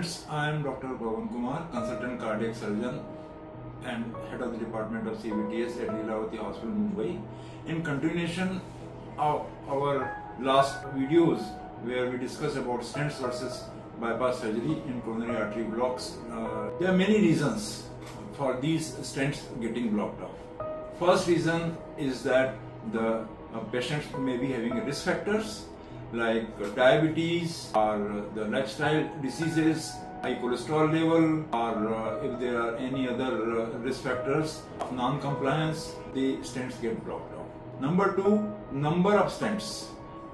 friends, I am Dr. Pavan Kumar, consultant cardiac surgeon and head of the department of CVTS at Lilavati Hospital, Mumbai. In continuation of our last videos where we discussed about stents versus bypass surgery in coronary artery blocks, uh, there are many reasons for these stents getting blocked off. First reason is that the uh, patients may be having risk factors like diabetes or the lifestyle diseases, high cholesterol level, or uh, if there are any other uh, risk factors of non-compliance, the stents get blocked off. Number two, number of stents.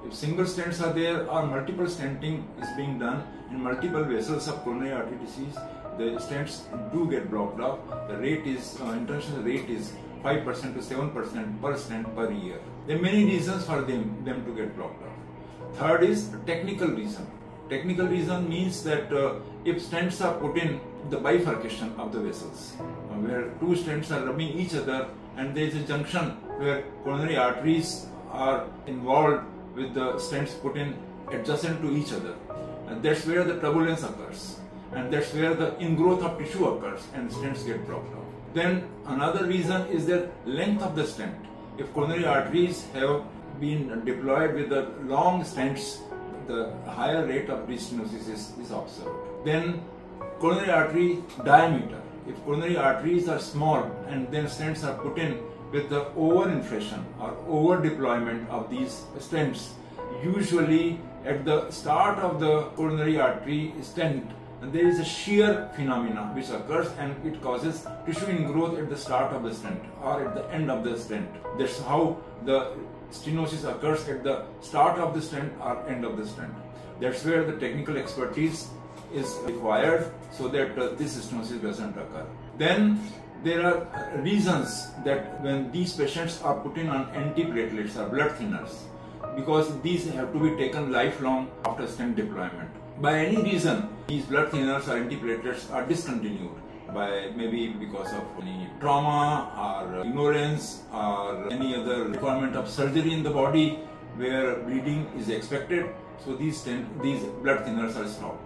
If single stents are there or multiple stenting is being done in multiple vessels of coronary artery disease, the stents do get blocked off. The rate is, uh, international rate is 5% to 7% per stent per year. There are many reasons for them, them to get blocked off. Third is technical reason. Technical reason means that uh, if stents are put in the bifurcation of the vessels, uh, where two stents are rubbing each other and there is a junction where coronary arteries are involved with the stents put in adjacent to each other. And that's where the turbulence occurs. And that's where the ingrowth of tissue occurs and stents get blocked off. Then another reason is the length of the stent. If coronary arteries have been deployed with the long stents, the higher rate of restenosis is, is observed. Then coronary artery diameter. If coronary arteries are small and then stents are put in with the overinflation or over deployment of these stents, usually at the start of the coronary artery stent, there is a shear phenomena which occurs and it causes tissue ingrowth at the start of the stent or at the end of the stent. That's how the stenosis occurs at the start of the stent or end of the stent. That's where the technical expertise is required so that uh, this stenosis doesn't occur. Then there are reasons that when these patients are put in on antiplatelets or blood thinners, because these have to be taken lifelong after stent deployment. By any reason, these blood thinners or antiplatelets are discontinued by maybe because of any trauma or ignorance or any other requirement of surgery in the body where bleeding is expected. So these stent, these blood thinners are stopped.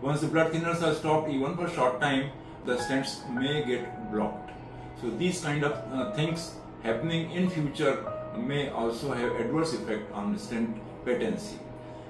Once the blood thinners are stopped, even for a short time, the stents may get blocked. So these kind of uh, things happening in future may also have adverse effect on stent patency.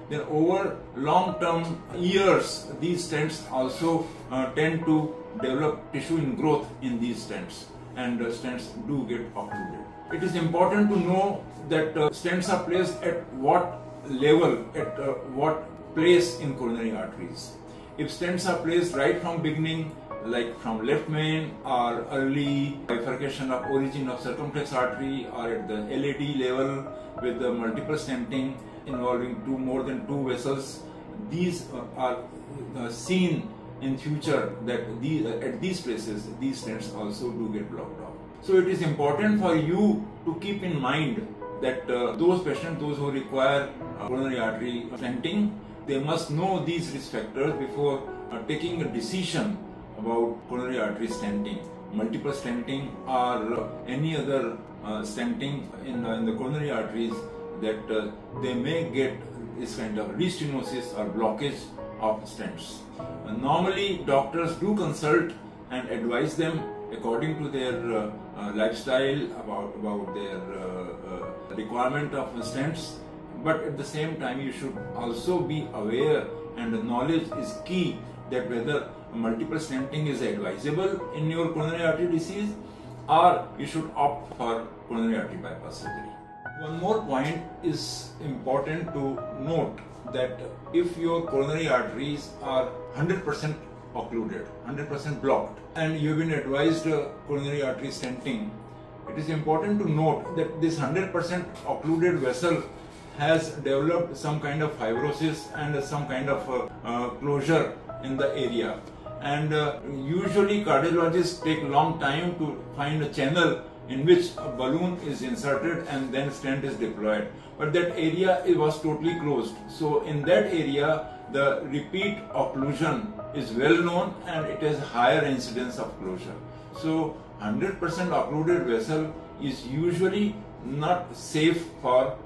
Then over long term years, these stents also uh, tend to develop tissue ingrowth in these stents and uh, stents do get occluded. It is important to know that uh, stents are placed at what level, at uh, what place in coronary arteries. If stents are placed right from beginning, like from left main or early bifurcation of origin of circumflex artery or at the LAD level with the multiple stenting involving two more than two vessels, these are uh, seen in future that these, uh, at these places these stents also do get blocked off. So it is important for you to keep in mind that uh, those patients, those who require uh, coronary artery stenting, they must know these risk factors before uh, taking a decision about coronary artery stenting. Multiple stenting or uh, any other uh, stenting in, in, the coronary arteries that they may get this kind of restenosis or blockage of stents. Uh, normally, doctors do consult and advise them according to their uh, uh, lifestyle about about their requirement of stents. But at the same time, you should also be aware, and the knowledge is key that whether multiple stenting is advisable in your coronary artery disease or you should opt for coronary artery bypass surgery. One more point is important to note that if your coronary arteries are 100% occluded, 100% blocked, and you've been advised uh, coronary artery stenting, it is important to note that this 100% occluded vessel has developed some kind of fibrosis and some kind of uh, uh, closure in the area. And usually cardiologists take long time to find a channel in which a balloon is inserted and then stent is deployed. But that area was totally closed. So in that area, the repeat occlusion is well known and it has higher incidence of closure. So 100% occluded vessel is usually not safe for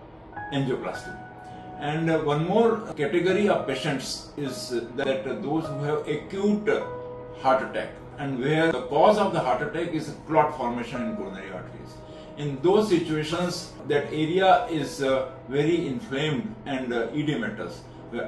angioplasty. And uh, one more category of patients is that those who have acute heart attack and where the cause of the heart attack is clot formation in coronary arteries. In those situations, that area is uh, very inflamed and uh, edematous.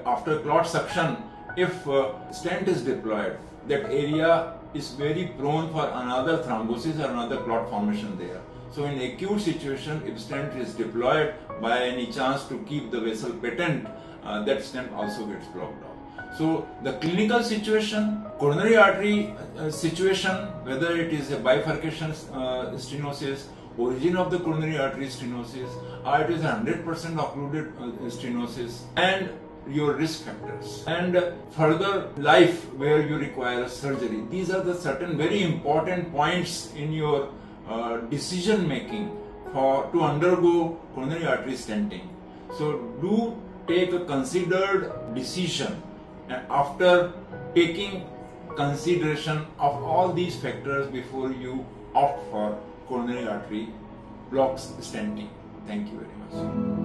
After clot suction, if uh, stent is deployed, that area is very prone for another thrombosis or another clot formation there. So in acute situation, if stent is deployed by any chance to keep the vessel patent, uh, that stent also gets blocked off. So the clinical situation, coronary artery uh, situation, whether it is a bifurcation uh, stenosis, origin of the coronary artery stenosis, or it is 100% occluded uh, stenosis, and your risk factors. And further life where you require surgery. These are the certain very important points in your uh, decision making for to undergo coronary artery stenting. So do take a considered decision after taking consideration of all these factors before you opt for coronary artery blocks stenting thank you very much